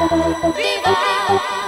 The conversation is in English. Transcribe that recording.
Viva!